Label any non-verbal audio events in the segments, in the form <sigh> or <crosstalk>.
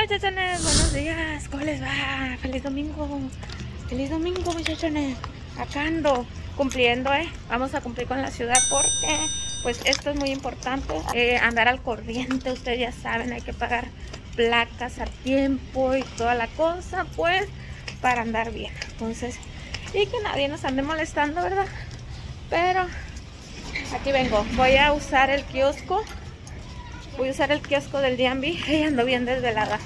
Hola buenos días, ¿cómo les va? Feliz domingo, feliz domingo muchachones. Acá ando cumpliendo, ¿eh? Vamos a cumplir con la ciudad porque pues esto es muy importante. Eh, andar al corriente, ustedes ya saben, hay que pagar placas a tiempo y toda la cosa, pues para andar bien. Entonces, y que nadie nos ande molestando, ¿verdad? Pero aquí vengo, voy a usar el kiosco voy a usar el kiosco del D&B y ando bien desvelada.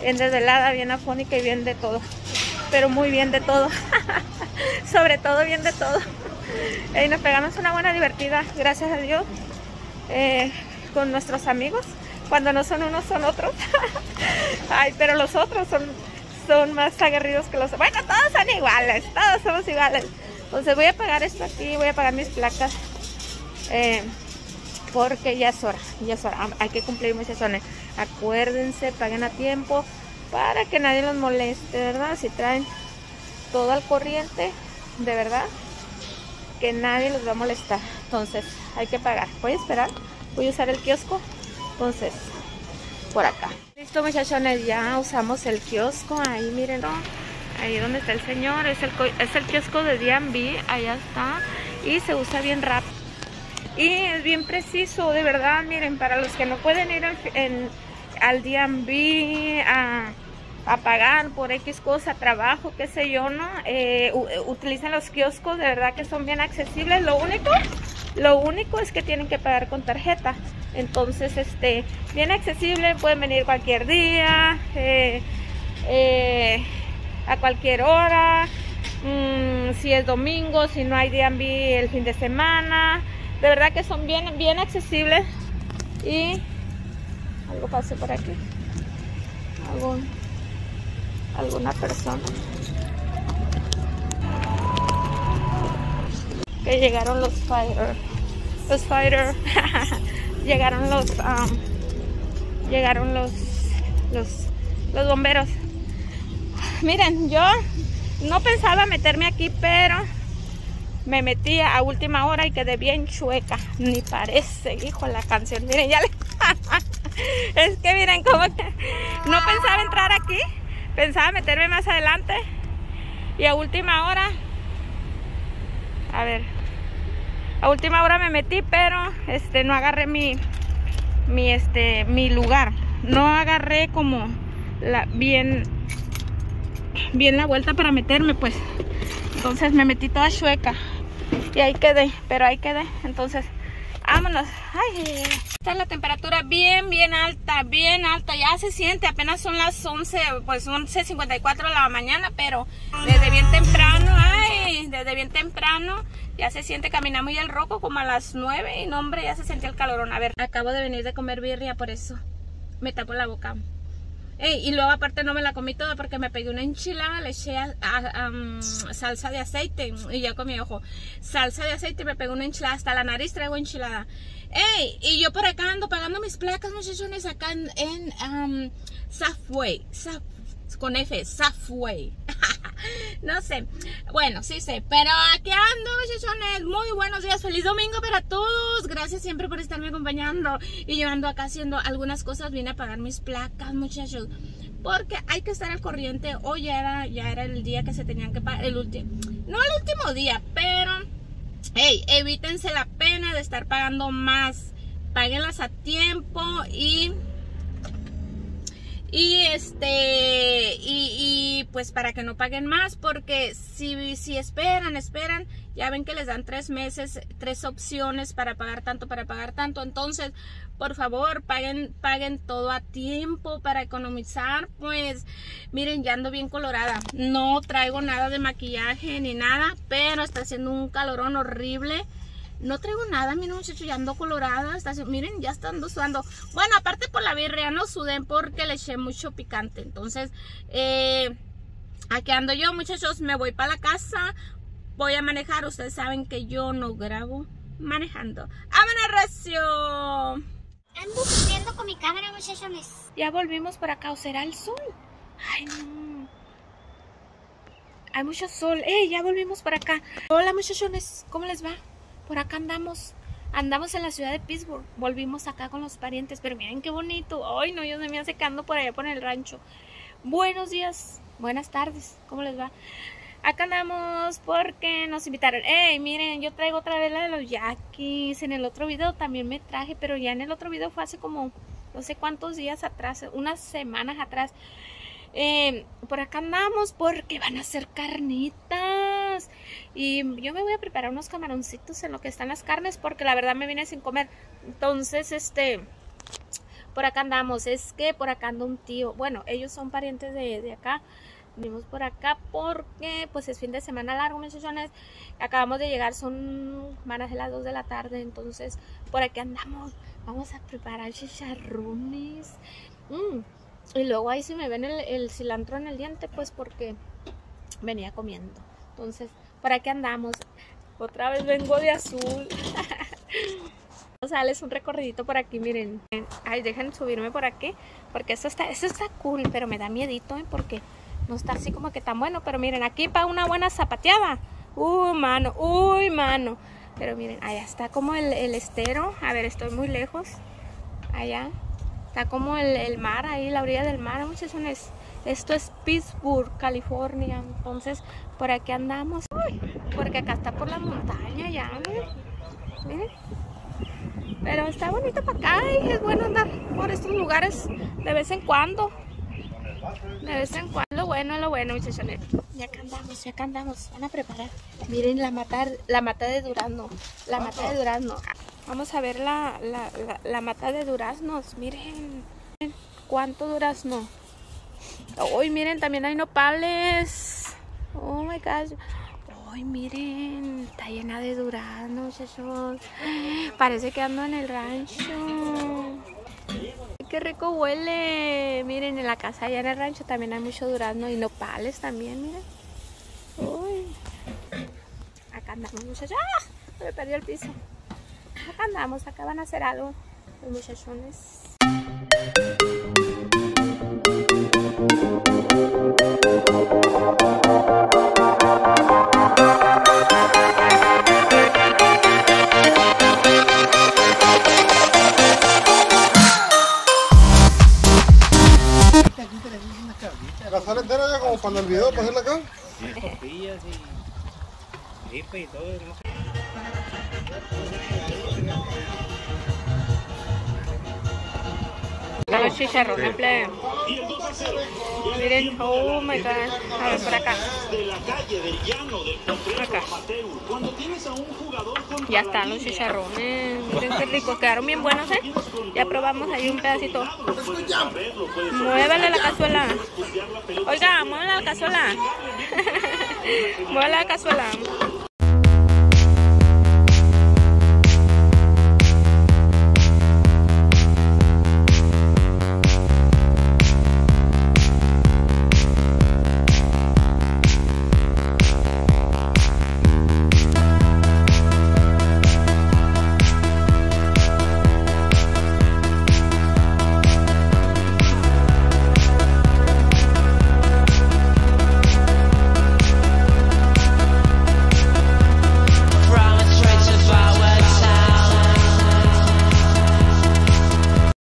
Bien desvelada, bien afónica y bien de todo. Pero muy bien de todo. <laughs> Sobre todo bien de todo. Y nos pegamos una buena divertida gracias a Dios eh, con nuestros amigos. Cuando no son unos son otros. <laughs> Ay pero los otros son son más aguerridos que los bueno todos son iguales todos somos iguales. Entonces voy a pagar esto aquí voy a pagar mis placas. Eh, porque ya es hora, ya es hora, hay que cumplir muchachones. Acuérdense, paguen a tiempo para que nadie los moleste, ¿verdad? Si traen todo al corriente, de verdad, que nadie los va a molestar. Entonces, hay que pagar. Voy a esperar, voy a usar el kiosco. Entonces, por acá. Listo, muchachones, ya usamos el kiosco. Ahí, mírenlo. Ahí donde está el señor. Es el, es el kiosco de D&B. Allá está. Y se usa bien rápido y es bien preciso, de verdad, miren, para los que no pueden ir al, en, al D&B a, pagar por X cosa, trabajo, qué sé yo, ¿no? Eh, utilizan los kioscos, de verdad que son bien accesibles, lo único, lo único es que tienen que pagar con tarjeta, entonces, este, bien accesible, pueden venir cualquier día, eh, eh, a cualquier hora, mm, si es domingo, si no hay D&B el fin de semana, de verdad que son bien, bien accesibles. Y algo pase por aquí. Algún, alguna persona. Que llegaron los fighter. Los fighter. <laughs> llegaron los um, llegaron los los los bomberos. Miren, yo no pensaba meterme aquí, pero me metí a última hora y quedé bien chueca. Ni parece, hijo, la canción. Miren, ya le... <laughs> es que miren cómo. No pensaba entrar aquí. Pensaba meterme más adelante. Y a última hora... A ver. A última hora me metí, pero este no agarré mi mi este mi lugar. No agarré como bien bien la vuelta para meterme, pues. Entonces me metí toda chueca. Y ahí quedé, pero ahí quedé. Entonces, vámonos. Ay, está la temperatura bien, bien alta, bien alta. Ya se siente, apenas son las 11, pues 11.54 de la mañana, pero desde bien temprano, ay, desde bien temprano ya se siente, caminamos ya el rojo como a las 9 y no, hombre, ya se siente el calorón. A ver, acabo de venir de comer birria, por eso me tapo la boca y luego aparte no me la comí toda porque me pegué una enchilada, le eché salsa de aceite y ya comí, ojo, salsa de aceite y me pegué una enchilada, hasta la nariz traigo enchilada. Ey, y yo por acá ando pagando mis placas, muchachones, acá en, en Safeway, con F, Safeway. No sé. Bueno, sí sé. Pero aquí ando, muchachones. Muy buenos días. Feliz domingo para todos. Gracias siempre por estarme acompañando. Y yo ando acá haciendo algunas cosas. Vine a pagar mis placas, muchachos. Porque hay que estar al corriente. Hoy ya era, ya era el día que se tenían que pagar. El último. No el último día, pero. Hey, evítense la pena de estar pagando más. Páguenlas a tiempo y y este y, pues para que no paguen más porque si, si esperan esperan ya ven que les dan tres meses tres opciones para pagar tanto para pagar tanto. Entonces por favor paguen paguen todo a tiempo para economizar. Pues miren ya ando bien colorada. No traigo nada de maquillaje ni nada pero está haciendo un calorón horrible no traigo nada, miren muchachos, ya ando colorada. miren, ya estando sudando. Bueno, aparte por la birria no suden porque le eché mucho picante. Entonces, eh, aquí ando yo, muchachos. Me voy para la casa. Voy a manejar. Ustedes saben que yo no grabo manejando. ¡Vámonos, recio! Ando subiendo con mi cámara, muchachones. Ya volvimos por acá. ¿O será el sol? Ay, no. Hay mucho sol. ¡Eh! Ya volvimos por acá. Hola, muchachones. ¿Cómo les va? Por acá andamos Andamos en la ciudad de Pittsburgh. Volvimos acá con los parientes. Pero miren qué bonito. Ay, no, yo me me secando por allá por el rancho. Buenos días, buenas tardes. ¿Cómo les va? Acá andamos porque nos invitaron. Ey, miren, yo traigo otra vez la de los yaquis. En el otro video también me traje, pero ya en el otro video fue hace como no sé cuántos días atrás, unas semanas atrás. Eh, por acá andamos porque van a hacer carnitas. Y yo me voy a preparar unos camaroncitos en lo que están las carnes porque la verdad me vine sin comer. Entonces, este, por acá andamos. Es que por acá anda un tío. Bueno, ellos son parientes de, de acá. Venimos por acá porque pues es fin de semana largo, muchachones. Acabamos de llegar, son van a ser las 2 de la tarde. Entonces, por aquí andamos. Vamos a preparar chicharrones. Mm. Y luego ahí si me ven el, cilantro en el diente, pues porque venía comiendo. Entonces, por aquí andamos. Otra vez vengo de azul. <laughs> o sea, les un recorridito por aquí, miren. Ay, dejen subirme por aquí. Porque esto está, esto está cool, pero me da miedito, ¿eh? Porque no está así como que tan bueno. Pero miren, aquí para una buena zapateada. Uy, mano, uy, mano. Pero miren, allá está como el, el estero. A ver, estoy muy lejos. Allá. Está como el, el, mar ahí, la orilla del mar, muchachones. Esto es Pittsburgh, California. Entonces, por aquí andamos. Uy, porque acá está por la montaña ya, miren. miren. Pero está bonito para acá y es bueno andar por estos lugares de vez en cuando. De vez en cuando, lo bueno, lo bueno, muchachones. Ya acá andamos, ya acá andamos. Van a preparar. Miren la mata, la mata de durazno. La mata de durazno. Vamos a ver la, la, la, mata de duraznos. Miren, cuánto durazno. Uy, miren, también hay nopales. Oh my gosh. Uy, miren, está llena de duraznos, muchachos. Parece que ando en el rancho. Qué rico huele. Miren, en la casa allá en el rancho también hay mucho durazno y nopales también, miren. Uy. Acá andamos, muchachos. ¡Ah! Me perdió el piso acá andamos, acá van a hacer algo los muchachones. ¿La sala entera ya como para el video, para hacerla acá? Sí, tortillas y gripe y todo. ¿no? Los chicharrones, plebe. Miren, oh my god. A ver, por acá. Acá. Ya están los chicharrones. Miren qué ricos. Quedaron bien buenos, ¿eh? Ya probamos ahí un pedacito. Muévale la cazuela. Oiga, muévale la cazuela. <laughs> muévale la cazuela.